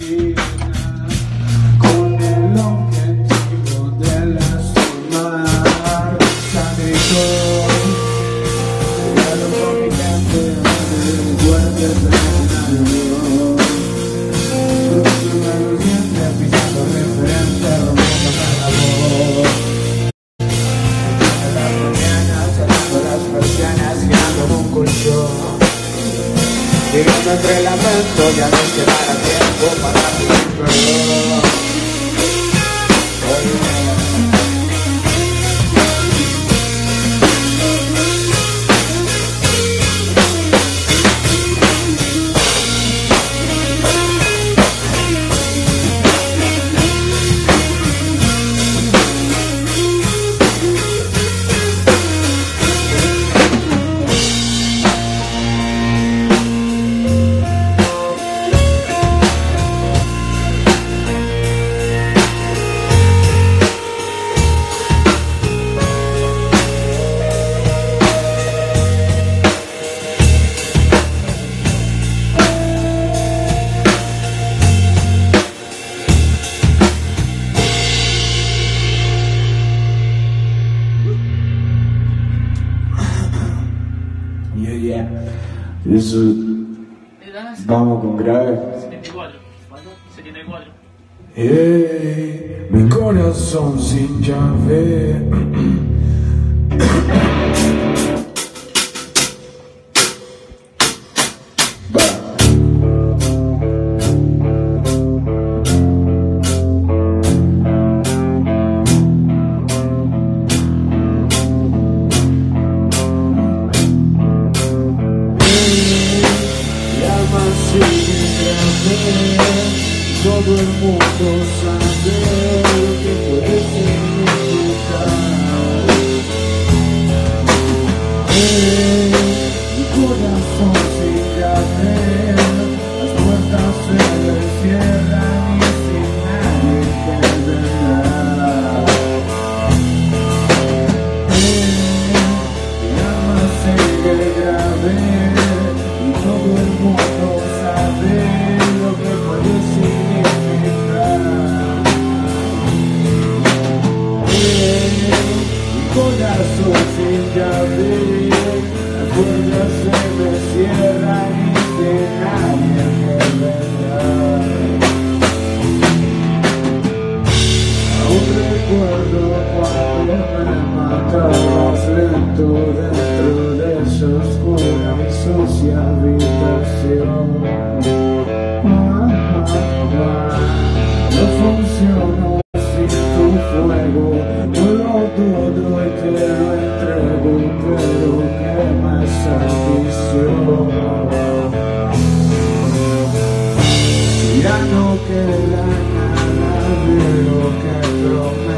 feel Viviendo entre el ya no quedará tiempo para ti. Isso dá um grave. Hey, mi corazón sin llave. Sobre el mundo mi habitación. No funciona sin tu fuego, no lo dudo y te lo entrego, pero que me satisfacción. Ya no queda nada de lo que prometí.